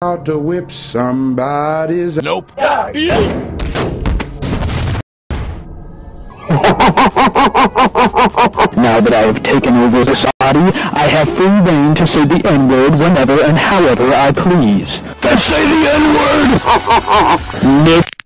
How to whip somebody's. Nope. Now that I have taken over this body, I have free reign to say the N-word whenever and however I please. Then say the N-word! Nick